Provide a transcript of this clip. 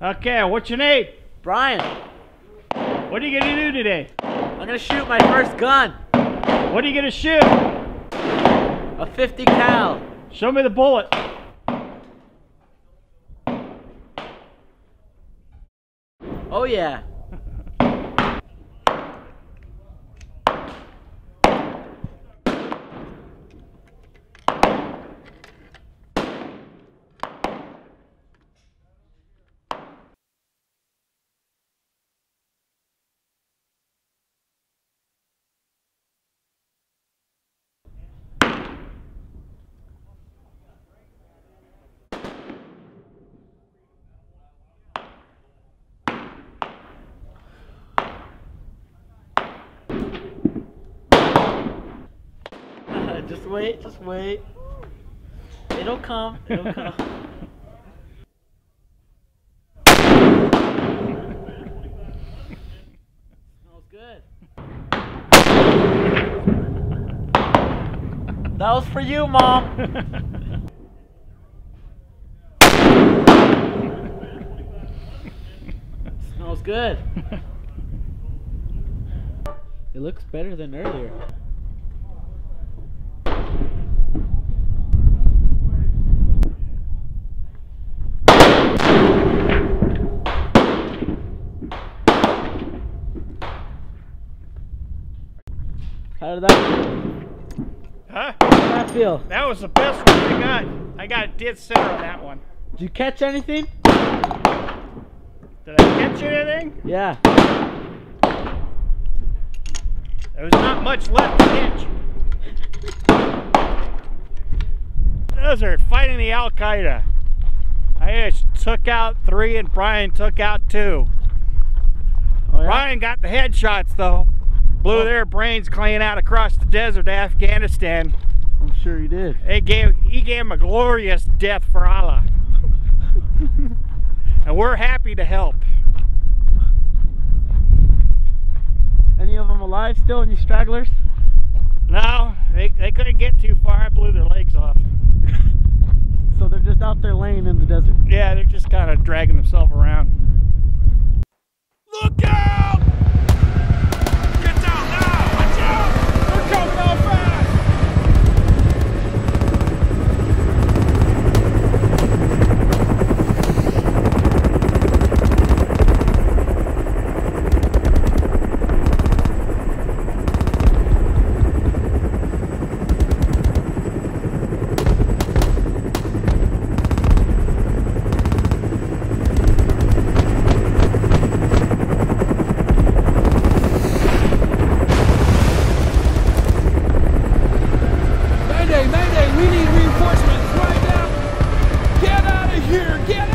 Okay, what's your name? Brian, What are you gonna do today? I'm gonna shoot my first gun, What are you gonna shoot? a 50 cal. Show me the bullet. Oh yeah. Just wait, just wait. It'll come, it'll come. Smells good. That was for you, Mom. Smells good. It looks better than earlier. How did that, Huh? how that feel? That was the best one I got. I got dead center on that one. Did you catch anything? Did I catch anything? Yeah. There was not much left to catch. Desert fighting the Al Qaeda. I just took out three and Brian took out two. Oh, yeah? Brian got the headshots though. Blew their brains clean out across the desert to Afghanistan. I'm sure you did. They gave he gave him a glorious death for Allah. and we're happy to help. Any of them alive still? Any stragglers? No, they, they couldn't get too far. I blew their legs off. So they're just out there laying in the desert. Yeah, they're just kind of dragging themselves around. here. Get